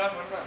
pelan pelan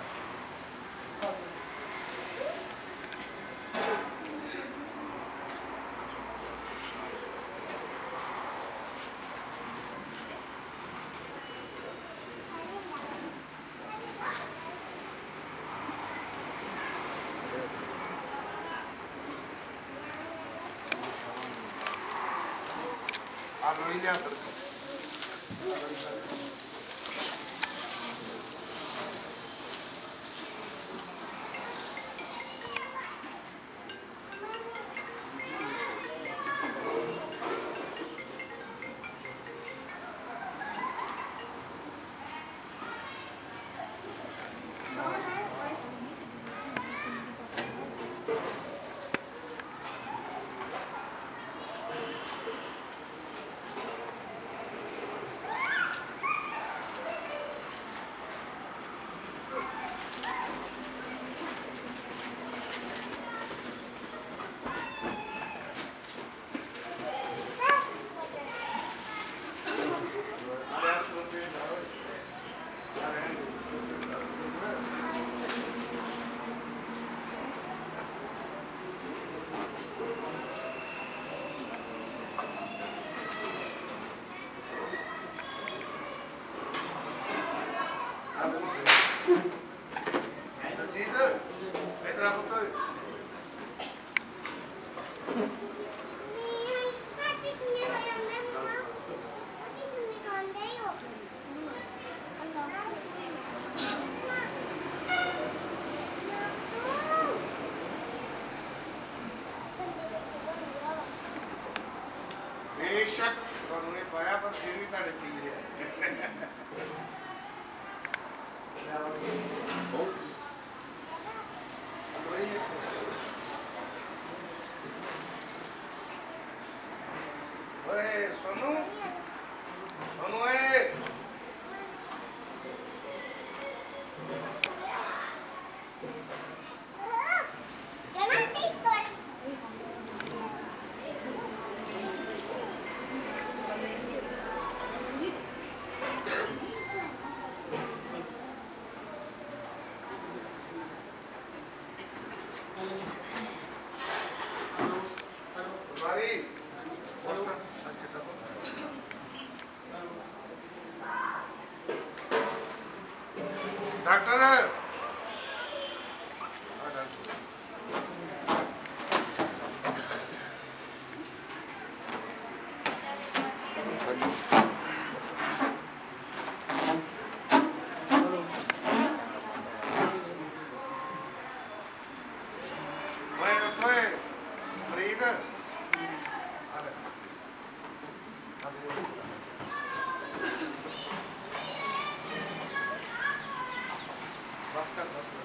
बेशक उन्होंने पाया पर फिर भी तारे की है। अरे सोनू। governor. Oscar das